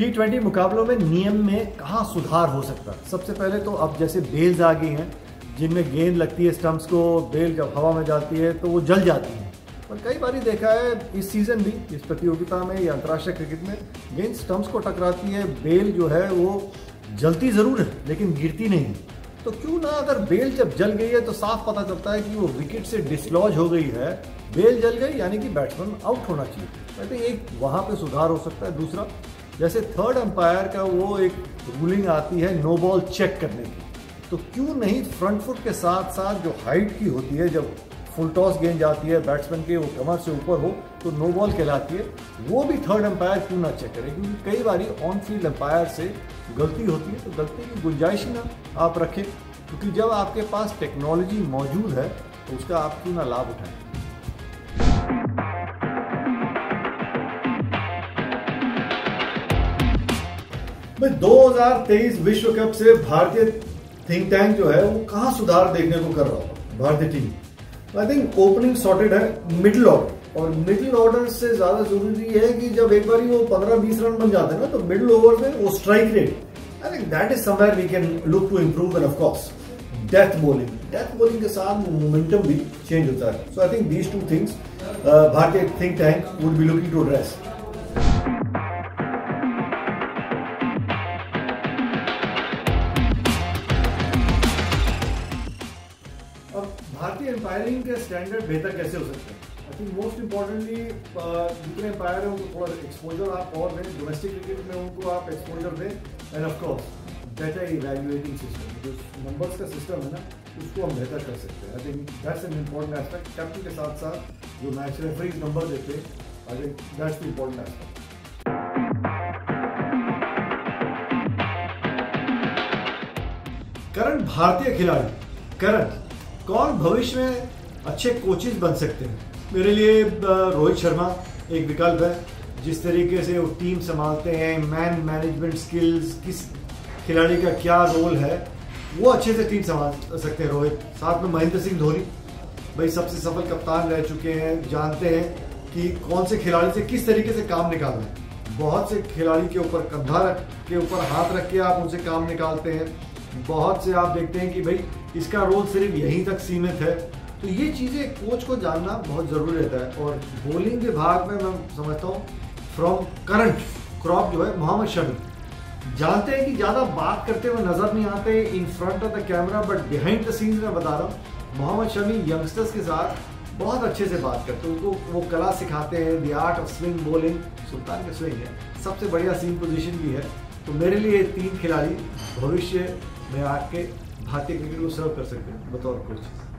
T twenty मुकाबलों में नियम में कहाँ सुधार हो सकता? है सबसे पहले तो अब जैसे बेल्स आ गई हैं, जिनमें गेंद लगती है स्टम्प्स को, बेल जब हवा में जाती है तो वो जल जाती हैं। और कई बार देखा है इस सीज़न भी, इस प्रतियोगिता में या अंतर्राष्ट्रीय क्रिकेट में, गेंद स्टम्प्स को टकराती है, बेल जो है वो जलती ज़रूर है, लेकिन गिरती नहीं है। तो क्यों ना अगर बेल जब जल गई है तो साफ़ पता चलता है कि वो विकेट से डिसलॉज हो गई है, बेल जल गई, यानी कि बैट्समैन आउट होना चाहिए। आई थिंक एक, वहाँ पे सुधार हो सकता है, दूसरा जैसे थर्ड अंपायर का वो एक रूलिंग आती है नो बॉल चेक करने की। तो क्यों नहीं फ्रंट फुट के साथ साथ जो हाइट की होती है, जब फुल टॉस गेंद जाती है बैट्समैन के वो कमर से ऊपर हो तो नो बॉल कहलाती है। वो भी थर्ड अंपायर क्यों ना चेक करे? क्योंकि कई बार ऑन फ़ील्ड अंपायर से गलती होती है तो गलती की गुंजाइश ना आप रखें। क्योंकि जब आपके पास टेक्नोलॉजी मौजूद है तो उसका आप क्यों ना लाभ उठाएँ? भाई 2023 विश्व कप से भारतीय थिंक टैंक जो है, वो कहाँ सुधार देखने को कर रहा होगा? भारतीय team I think opening sorted है मिडिल ऑर्डर और मिडिल ऑर्डर से ज़्यादा ज़रूरी है कि जब एक बार वो 15-20 रन बन जाते हैं ना तो मिडिल ओवर में वो strike rate I think that is somewhere we can look to improve and of course death bowling death bowling के साथ मोमेंटम भी चेंज होता है। So I think these two things भारतीय think tank would be looking to address भारतीय umpiring के standard बेहतर कैसे हो सकते हैं? आई थिंक मोस्ट इंपॉर्टेंटली जितने एम्पायर हैं, उनको थोड़ा एक्सपोजर आप और दें। डोमेस्टिक क्रिकेट में उनको आप एक्सपोजर दें। And of course better evaluating system जो नंबर्स का सिस्टम है ना, उसको हम बेहतर कर सकते हैं। I think that's an important aspect captain के साथ साथ जो मैच रेफरीज नंबर देते हैं I think that's the important aspect current भारतीय खिलाड़ी। करंट कौन भविष्य में अच्छे कोचेज बन सकते हैं? मेरे लिए रोहित शर्मा एक विकल्प है, जिस तरीके से वो टीम संभालते हैं मैन मैनेजमेंट स्किल्स किस खिलाड़ी का क्या रोल है, वो अच्छे से टीम संभाल सकते हैं रोहित। साथ में महेंद्र सिंह धोनी, भाई सबसे सफल कप्तान रह चुके हैं, जानते हैं कि कौन से खिलाड़ी से किस तरीके से काम निकालना है। बहुत से खिलाड़ी के ऊपर कंधा रख के, ऊपर हाथ रख के आप उनसे काम निकालते हैं। बहुत से आप देखते हैं कि भाई, इसका रोल सिर्फ़ यहीं तक सीमित है। तो ये चीज़ें कोच को जानना बहुत ज़रूरी रहता है। और बॉलिंग विभाग में मैं समझता हूँ फ्रॉम करंट क्रॉप जो है मोहम्मद शमी जानते हैं कि ज़्यादा बात करते हुए नज़र नहीं आते in front of the camera but behind the scenes में बता रहा हूँ मोहम्मद शमी यंगस्टर्स के साथ बहुत अच्छे से बात करते हैं। उनको वो कला सिखाते हैं the art of swing bowling सुल्तान के स्विंग है। सबसे बढ़िया सीन पोजीशन भी है। तो मेरे लिए तीन खिलाड़ी भविष्य में आके भारतीय क्रिकेट को सर्व कर सकते हैं, बतौर कोच।